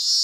you